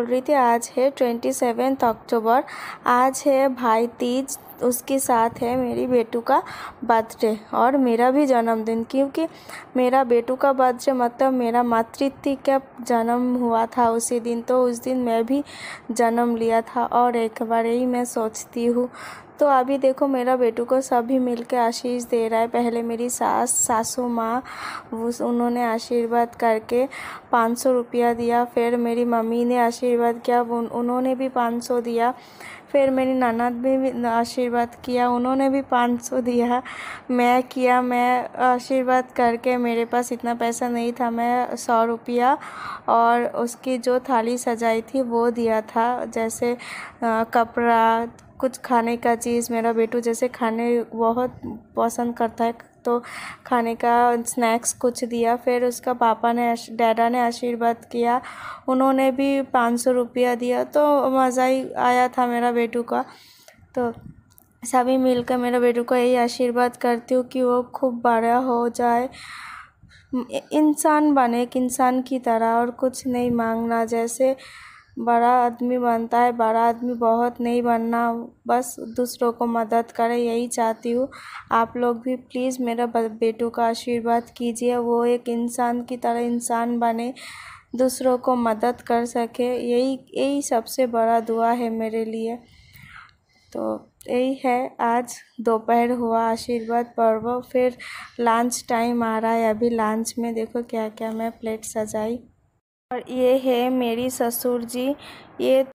बोल रही थी, आज है ट्वेंटी सेवेंथ अक्टूबर आज है भाई तीज, उसके साथ है मेरी बेटू का बर्थडे और मेरा भी जन्मदिन, क्योंकि मेरा बेटू का बर्थडे मतलब मेरा मातृत्व का जन्म हुआ था उसी दिन तो उस दिन मैं भी जन्म लिया था और एक बार यही मैं सोचती हूँ तो अभी देखो मेरा बेटू को सभी मिलके आशीष दे रहा है। पहले मेरी सास सासू माँ उन्होंने आशीर्वाद करके पाँच सौ रुपया दिया। फिर मेरी मम्मी ने आशीर्वाद किया उन, उन्होंने भी पाँच सौ दिया। फिर मेरी ननद भी आशीर्वाद किया, उन्होंने भी पाँच सौ दिया। मैं किया, मैं आशीर्वाद करके मेरे पास इतना पैसा नहीं था, मैं सौ रुपया और उसकी जो थाली सजाई थी वो दिया था, जैसे कपड़ा, कुछ खाने का चीज़ मेरा बेटू जैसे खाने बहुत पसंद करता है तो खाने का स्नैक्स कुछ दिया, फिर उसका पापा ने डैडा ने आशीर्वाद किया, उन्होंने भी पाँच सौ रुपया दिया तो मज़ा ही आया था मेरा बेटू का। तो सभी मिलकर मेरा बेटू को यही आशीर्वाद करती हूँ कि वो खूब बड़ा हो जाए। इंसान बने, एक इंसान की तरह और कुछ नहीं मांगना, जैसे बड़ा आदमी बनता है, बड़ा आदमी बहुत नहीं बनना। बस दूसरों को मदद करे, यही चाहती हूँ। आप लोग भी प्लीज़ मेरा बेटू का आशीर्वाद कीजिए। वो एक इंसान की तरह इंसान बने, दूसरों को मदद कर सके। यही यही सबसे बड़ा दुआ है मेरे लिए। तो यही है। आज दोपहर हुआ, आशीर्वाद पर्व। फिर लंच टाइम आ रहा है। अभी लंच में देखो क्या क्या मैं प्लेट सजाई। और ये है मेरी ससुर जी ये